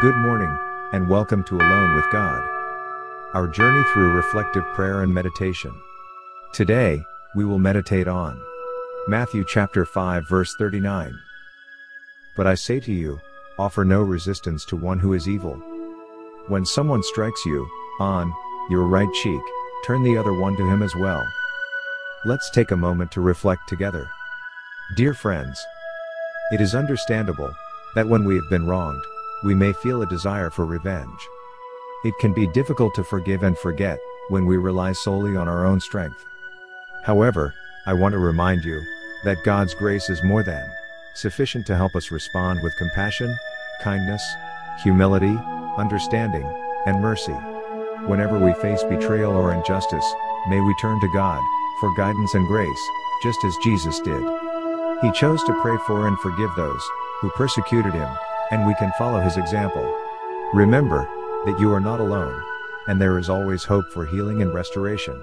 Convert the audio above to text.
Good morning, and welcome to Alone with God. Our journey through reflective prayer and meditation. Today, we will meditate on Matthew chapter 5 verse 39. But I say to you, offer no resistance to one who is evil. When someone strikes you, on your right cheek, turn the other one to him as well. Let's take a moment to reflect together. Dear friends, it is understandable that when we have been wronged, we may feel a desire for revenge. It can be difficult to forgive and forget when we rely solely on our own strength. However, I want to remind you that God's grace is more than sufficient to help us respond with compassion, kindness, humility, understanding, and mercy. Whenever we face betrayal or injustice, may we turn to God for guidance and grace, just as Jesus did. He chose to pray for and forgive those who persecuted him, and we can follow his example. Remember that you are not alone, and there is always hope for healing and restoration.